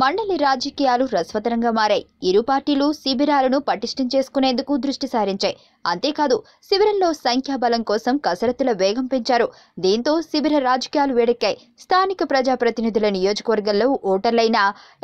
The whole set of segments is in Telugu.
మండలి రాజకీయాలు రసవతరంగా మారాయి. ఇరు పార్టీలు శిబిరాలను పటిష్టం చేసుకునేందుకు దృష్టి సారించాయి. అంతేకాదు శిబిరంలో సంఖ్యాబలం కోసం కసరత్తుల వేగం పెంచారు. దీంతో శిబిర రాజకీయాలు వేడెక్కాయి. స్థానిక ప్రజాప్రతినిధుల నియోజకవర్గంలో ఓటర్లైన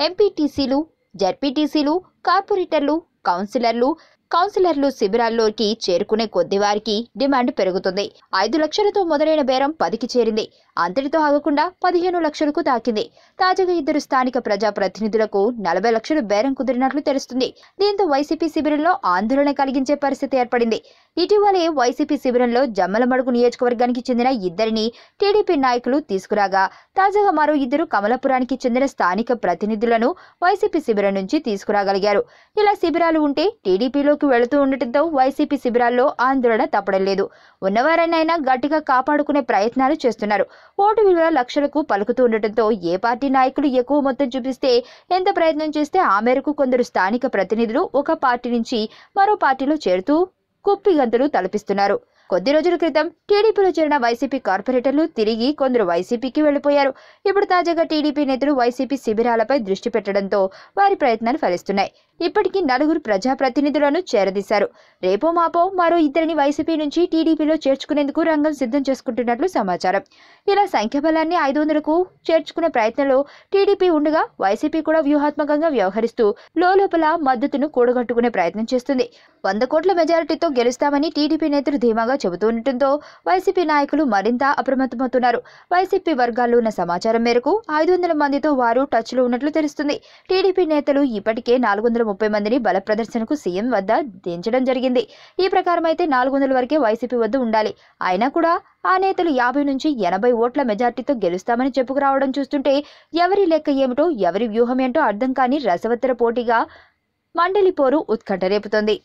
ఎంపీటీసీలు జడ్పీటీసీలు కార్పొరేటర్లు కౌన్సిలర్లు కౌన్సిలర్లు శిబిరాల్లోకి చేరుకునే కొద్ది వారికి డిమాండ్ పెరుగుతుంది. ఐదు లక్షలతో మొదలైన బేరం పదికి చేరింది. అంతటితో ఆగకుండా పదిహేను లక్షలకు తాకింది. తాజాగా ఇద్దరు స్థానిక ప్రజా ప్రతినిధులకు నలభై లక్షలు బేరం కుదిరినట్లు తెలుస్తుంది. దీంతో వైసీపీ శిబిరంలో ఆందోళన కలిగించే పరిస్థితి ఏర్పడింది. ఇటీవలే వైసీపీ శిబిరంలో జమ్మలమడుగు నియోజకవర్గానికి చెందిన ఇద్దరిని టీడీపీ నాయకులు తీసుకురాగా తాజాగా మరో ఇద్దరు కమలాపురానికి చెందిన స్థానిక ప్రతినిధులను వైసీపీ శిబిరం నుంచి తీసుకురాగలిగారు. ఇలా శిబిరాలు ఉంటే టీడీపీలోకి వెళుతూ ఉండటంతో వైసీపీ శిబిరాల్లో ఆందోళన తప్పడం లేదు. ఉన్నవారైనా గట్టిగా కాపాడుకునే ప్రయత్నాలు చేస్తున్నారు. ఓటు విలువ లక్షలకు పలుకుతూ ఉండటంతో ఏ పార్టీ నాయకులు ఎక్కువ మొత్తం చూపిస్తే ఎంత ప్రయత్నం చేస్తే ఆ మేరకు కొందరు స్థానిక ప్రతినిధులు ఒక పార్టీ నుంచి మరో పార్టీలో చేరుతూ కుప్పిగంతులు తలపిస్తున్నారు. కొద్ది రోజుల క్రితం టీడీపీలో చేరిన వైసీపీ కార్పొరేటర్లు తిరిగి కొందరు వైసీపీకి వెళ్ళిపోయారు ఇప్పుడు తాజాగా టీడీపీ నేతలు వైసీపీ శిబిరాలపై దృష్టి పెట్టడంతో వారి ప్రయత్నాలు ఫలిస్తున్నాయి. ఇప్పటికీ నలుగురు ప్రజాప్రతినిధులను చేరదీశారు. రేపో మాపో మరో ఇద్దరిని వైసీపీ నుంచి టీడీపీలో చేర్చుకునేందుకు రంగం సిద్ధం చేసుకుంటున్నట్లు సమాచారం. ఇలా సంఖ్యాబలాన్ని ఐదు వందలకు చేర్చుకునే ప్రయత్నంలో టీడీపీ ఉండగా వైసీపీ కూడా వ్యూహాత్మకంగా వ్యవహరిస్తూ లోపల మద్దతును కూడగట్టుకునే ప్రయత్నం చేస్తుంది. వంద కోట్ల మెజారిటీతో గెలుస్తామని టీడీపీ నేతలు ధీమాగా చెబుతుండటంతో వైసీపీ నాయకులు మరింత అప్రమత్తమవుతున్నారు. వైసీపీ వర్గాల్లో ఉన్న సమాచారం మేరకు ఐదు వందల మందితో వారు టచ్లో ఉన్నట్లు తెలుస్తుంది. టీడీపీ నేతలు ఇప్పటికే నాలుగు వందల ముప్పై మందిని బల ప్రదర్శనకు సీఎం వద్ద దించడం జరిగింది. ఈ ప్రకారం అయితే నాలుగు వందల వరకే వైసీపీ వద్ద ఉండాలి. అయినా కూడా ఆ నేతలు యాభై నుంచి ఎనభై ఓట్ల మెజార్టీతో గెలుస్తామని చెప్పుకురావడం చూస్తుంటే ఎవరి లెక్క ఏమిటో ఎవరి వ్యూహం ఏంటో అర్థం కాని రసవత్తర పోటీగా మండలి పోరు ఉత్కంఠ రేపుతోంది.